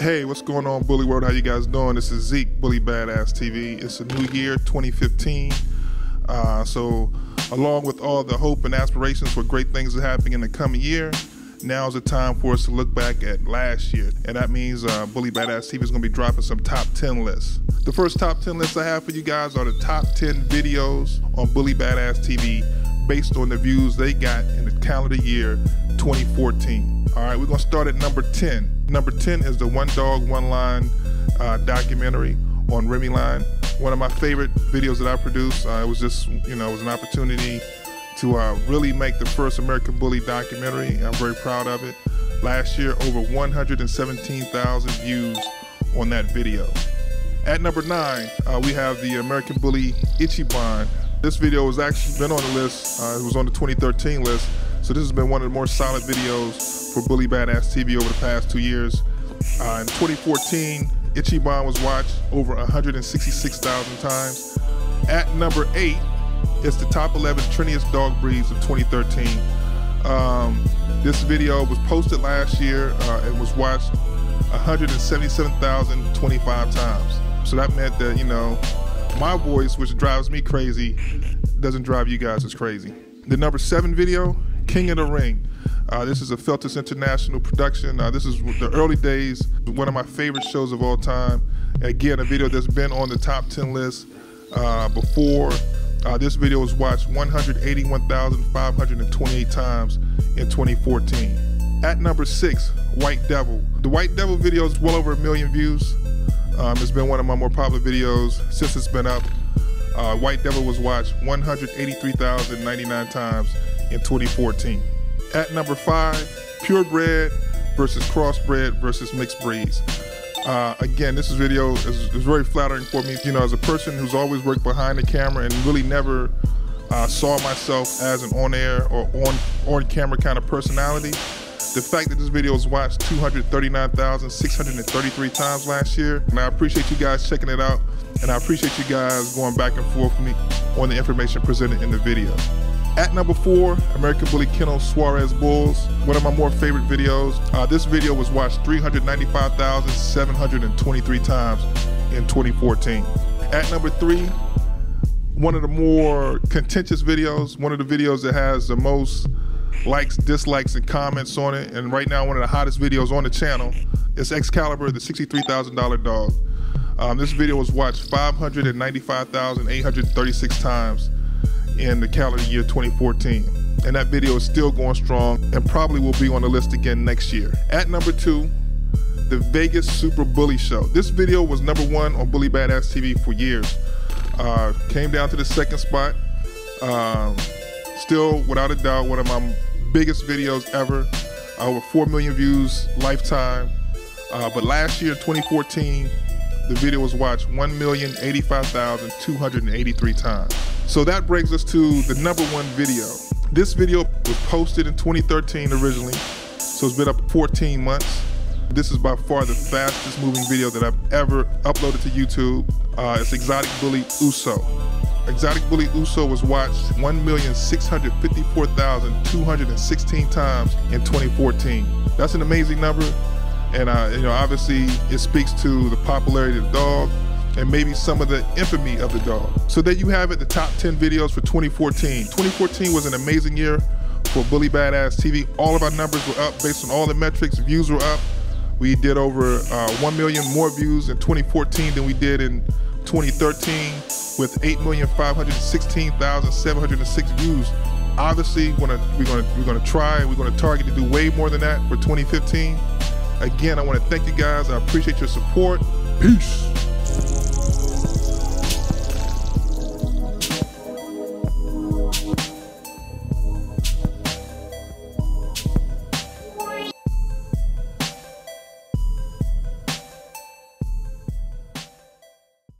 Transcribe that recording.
Hey, what's going on, Bully World? How you guys doing? This is Zeke, Bully Badass TV. It's a new year, 2015. Uh, so, along with all the hope and aspirations for great things to happen in the coming year, now is the time for us to look back at last year. And that means uh, Bully Badass TV is going to be dropping some top 10 lists. The first top 10 lists I have for you guys are the top 10 videos on Bully Badass TV based on the views they got in the calendar year 2014. All right, we're going to start at number 10. Number 10 is the One Dog, One Line uh, documentary on Remyline. One of my favorite videos that I produced. Uh, it was just, you know, it was an opportunity to uh, really make the first American Bully documentary. I'm very proud of it. Last year, over 117,000 views on that video. At number nine, uh, we have the American Bully Ichiban this video has actually been on the list. Uh, it was on the 2013 list. So this has been one of the more solid videos for Bully Badass TV over the past two years. Uh, in 2014, Ichiban was watched over 166,000 times. At number eight, it's the top 11 trendiest dog breeds of 2013. Um, this video was posted last year uh, and was watched 177,025 times. So that meant that, you know, my voice, which drives me crazy, doesn't drive you guys as crazy. The number seven video, King of the Ring. Uh, this is a Feltus International production. Uh, this is the early days, one of my favorite shows of all time. Again, a video that's been on the top 10 list uh, before. Uh, this video was watched 181,528 times in 2014. At number six, White Devil. The White Devil video is well over a million views. Um, it's been one of my more popular videos since it's been up. Uh, White Devil was watched 183,099 times in 2014. At number five, purebred versus crossbred versus mixed breeds. Uh, again, this video is, is, very flattering for me. You know, as a person who's always worked behind the camera and really never uh, saw myself as an on-air or on on-camera kind of personality, the fact that this video was watched 239,633 times last year, and I appreciate you guys checking it out, and I appreciate you guys going back and forth with me on the information presented in the video. At number four, American Bully Kennel Suarez Bulls, one of my more favorite videos. Uh, this video was watched 395,723 times in 2014. At number three, one of the more contentious videos, one of the videos that has the most likes, dislikes, and comments on it. And right now, one of the hottest videos on the channel is Excalibur, the $63,000 dog. Um, this video was watched 595,836 times in the calendar year 2014. And that video is still going strong and probably will be on the list again next year. At number two, the Vegas Super Bully Show. This video was number one on Bully Badass TV for years. Uh, came down to the second spot. Um, still, without a doubt, one of my biggest videos ever. Uh, over 4 million views lifetime. Uh, but last year, 2014, the video was watched 1,085,283 times. So that brings us to the number one video. This video was posted in 2013 originally, so it's been up 14 months. This is by far the fastest moving video that I've ever uploaded to YouTube. Uh, it's Exotic Bully Uso. Exotic Bully Uso was watched 1,654,216 times in 2014. That's an amazing number. And uh, you know, obviously it speaks to the popularity of the dog and maybe some of the infamy of the dog. So there you have it, the top 10 videos for 2014. 2014 was an amazing year for Bully Badass TV. All of our numbers were up based on all the metrics. Views were up. We did over uh, 1 million more views in 2014 than we did in 2013 with 8,516,706 views. Obviously, we're gonna we're gonna we're gonna try. We're gonna target to do way more than that for 2015. Again, I want to thank you guys. I appreciate your support. Peace.